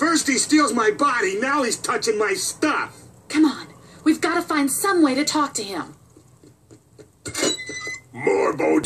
First he steals my body, now he's touching my stuff. Come on. We've got to find some way to talk to him. More Bo